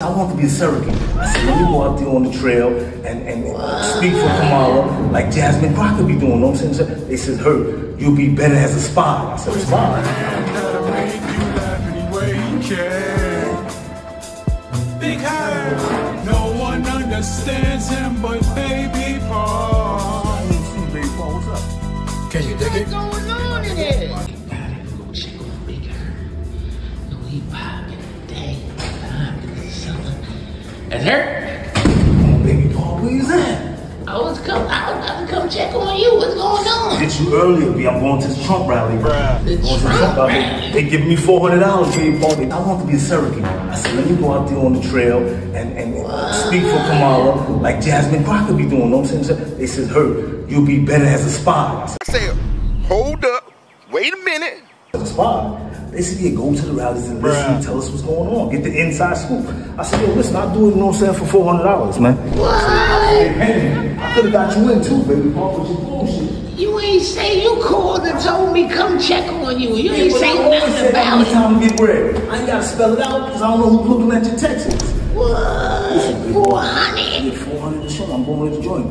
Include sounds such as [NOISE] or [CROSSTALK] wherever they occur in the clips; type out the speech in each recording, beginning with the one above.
I want to be a surrogate. I said, let me go out there on the trail and, and speak for Kamala like Jasmine Crockett be doing. Know what I'm saying? They said, her, you'll be better as a spy. I said, a spy? Big Hurt, no one understands him but Baby Paw. Baby Paw, what's up? Can you dig it? What's going on in here? Go check on Big Hurt. No, he popping. That's her. Come on, Baby Paw, where you at? I was come. I was about to come check on you. What's going on? Hit you earlier, B. I'm going to the Trump rally. The Going the Trump rally. rally. They give me $400, Baby Paw. I want to be a surrogate. I said, let me go out there on the trail and, and speak for Kamala like Jasmine Crockett be doing. Know what I'm saying? They said, her, you'll be better as a spy. I said, I said, hold up, wait a minute. as a spy. They said, yeah, go to the rallies and listen and tell us what's going on. Get the inside scoop. I said, yo, listen, I'll do it, you know what I'm saying, for $400, man. What? Hey, man, I could have got you in too, baby Paw, but you bullshit. You ain't say you called and told me come check on you. You ain't say nothing say about every it. time we get bread. I ain't gotta spell it out because I don't know who's looking at your texts. What? Four hundred? Get 400 to show. I'm going to the joint.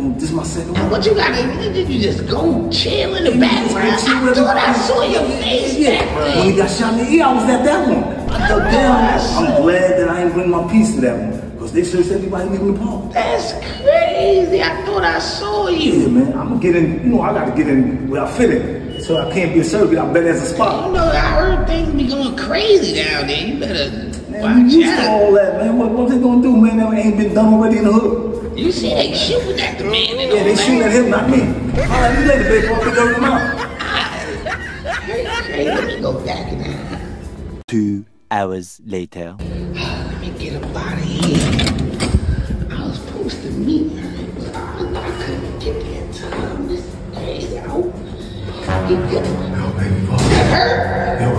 Um, This is my second one. What you gotta? Did you just go chill in the background? I thought I saw your face back When he got shot in the ear, I was at that one. I ducked down. I'm glad that I ain't bring my piece to that one. Because they searched everybody leaving the park. That's crazy. I thought I saw you. Yeah, you. man. I'm gonna get in, you know, I gotta get in where I fit in. So I can't be a surrogate, I bet better as a You spot. know, I heard things be going crazy down there. You better Man, watch used to all that, man. What, what they gonna do, man? That ain't been done already in the hood. You see, they shooting at the man. Yeah, they shooting at him, not me. All right, you later, baby. I'll pick him out. Hey, let me go back in there. Two hours later. [SIGHS] Let me get up out of here. I was supposed to meet her, but I, I couldn't get there in time. This is crazy. I hope he could Yo, baby boy. her. Yo,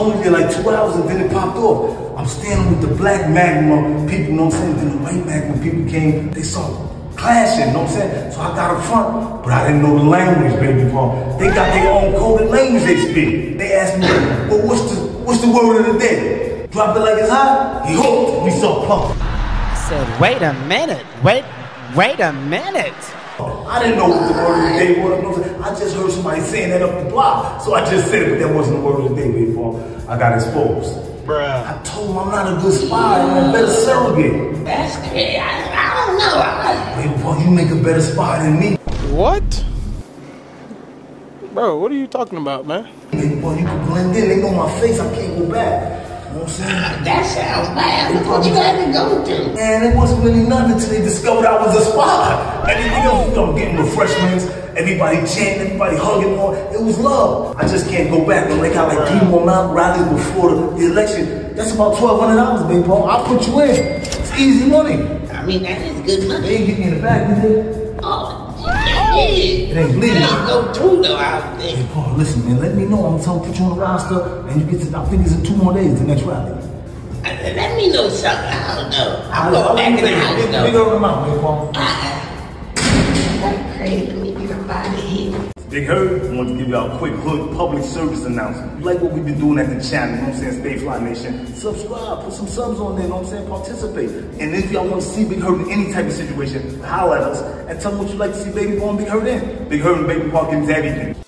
only there like two hours and then it popped off. I'm standing with the black MAGA people, you know what I'm saying? Then the white MAGA people came, they saw clashing, you know what I'm saying? So I got up front, but I didn't know the language, baby Paw. They got their own coded language they speak. They asked me, well, what's the what's the word of the day? Drop it like it's hot, he hooked, we saw pump. said, wait a minute, wait, wait a minute. I didn't know what the word of the day was. you know what I'm saying? I just heard somebody saying that up the block. So I just said it, but that wasn't the word of the day, baby Paw. I got exposed. Bruh. I told him I'm not a good spy, I'm a better surrogate. That's crazy. I, I don't know. I, Baby Paw, you make a better spy than me. What? Bro, what are you talking about, man? Baby Paw, you can blend in. They know my face, I can't go back. You know what I'm saying? that sounds bad. Look what you had to go through. Man, it wasn't really nothing until they discovered I was a spy. Everything else, you know, getting refreshments, everybody chanting, everybody hugging on. It was love. I just can't go back and they got like three more mount rallies before the, the election. That's about twelve hundred dollars, baby Paw. I'll put you in. It's easy money. I mean, that is good money. They ain't get me in the back, did they? Yeah. It ain't bleeding. It ain't go through though, I don't Hey. Paw, listen, man. Let me know. I'm gonna put you on the roster, and you get to. I think it's in two more days. The next rally. Uh, Let me know something. I don't know. I'm going back in the house Big though. Hurt out, man, Paw. That's crazy. Big Hurt, I want to give y'all a quick hood public service announcement. You like what we've been doing at the channel, you know what I'm saying? Stay Fly Nation. Subscribe, put some subs on there, you know what I'm saying? Participate. And if y'all want to see Big Hurt in any type of situation, holler at us and tell them what you'd like to see Baby Boy and Big Hurt in. Big Hurt and Baby gives everything.